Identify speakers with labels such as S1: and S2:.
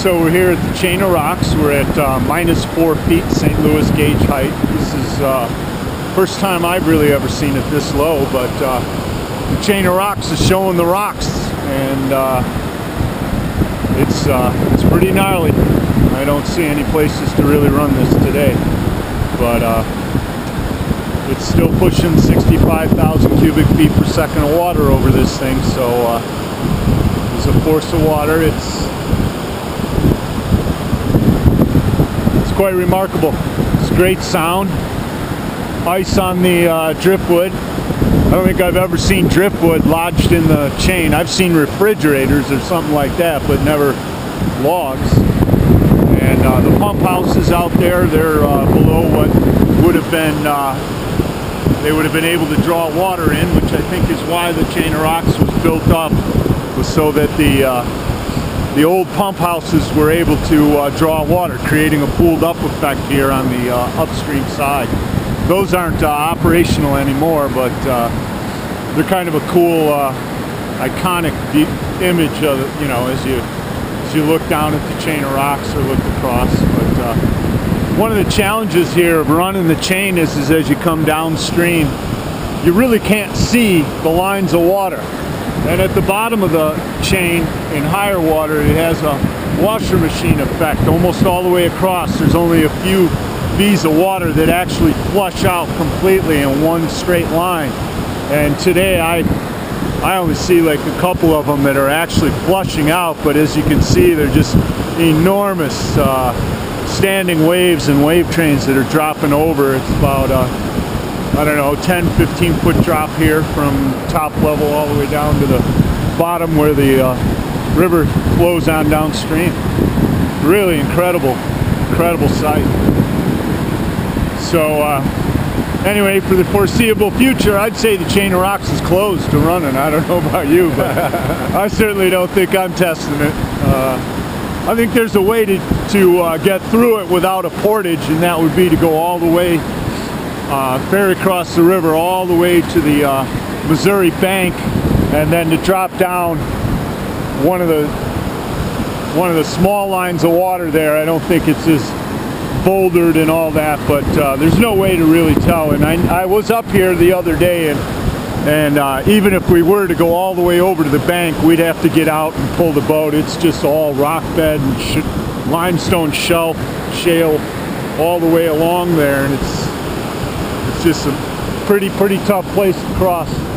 S1: so we're here at the Chain of Rocks. We're at uh, minus four feet St. Louis gauge height. This is uh, first time I've really ever seen it this low, but uh, the Chain of Rocks is showing the rocks, and uh, it's uh, it's pretty gnarly. I don't see any places to really run this today, but uh, it's still pushing 65,000 cubic feet per second of water over this thing. So there's a force of water. It's quite remarkable. It's great sound. Ice on the uh, driftwood. I don't think I've ever seen driftwood lodged in the chain. I've seen refrigerators or something like that, but never logs. And uh, the pump houses out there, they're uh, below what would have been, uh, they would have been able to draw water in, which I think is why the chain of rocks was built up, was so that the uh, the old pump houses were able to uh, draw water, creating a pooled up effect here on the uh, upstream side. Those aren't uh, operational anymore, but uh, they're kind of a cool, uh, iconic image of you know as you as you look down at the chain of rocks or look across. But uh, one of the challenges here of running the chain is, is as you come downstream, you really can't see the lines of water. And at the bottom of the chain in higher water, it has a washer machine effect almost all the way across. There's only a few V's of water that actually flush out completely in one straight line. And today I I only see like a couple of them that are actually flushing out, but as you can see, they're just enormous uh, standing waves and wave trains that are dropping over. It's about uh, I don't know, 10, 15 foot drop here from top level all the way down to the bottom where the uh, river flows on downstream. Really incredible, incredible sight. So uh, anyway, for the foreseeable future, I'd say the chain of rocks is closed to running. I don't know about you, but I certainly don't think I'm testing it. Uh, I think there's a way to, to uh, get through it without a portage, and that would be to go all the way uh, ferry across the river all the way to the uh, Missouri bank and then to drop down one of the one of the small lines of water there. I don't think it's as bouldered and all that, but uh, there's no way to really tell. And I, I was up here the other day and and uh, even if we were to go all the way over to the bank, we'd have to get out and pull the boat. It's just all rock bed and sh limestone shelf, shale all the way along there, and it's it's just a pretty, pretty tough place to cross.